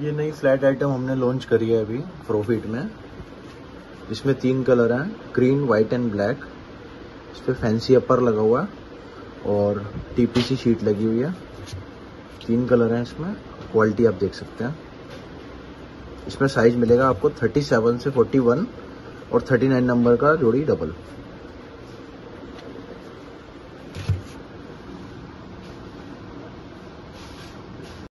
ये नई flat item हमने लॉन्च करी है अभी प्रोफिट में। इसमें तीन कलर हैं, ग्रीन वाइट एंड ब्लैक इस पर फैंसी अपर लगा हुआ है और टीपीसी शीट लगी हुई है। तीन कलर हैं इसमें क्वालिटी आप देख सकते हैं। इसमें साइज़ मिलेगा आपको 37 से 41 और 39 नंबर का जोड़ी डबल